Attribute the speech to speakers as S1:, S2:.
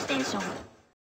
S1: station.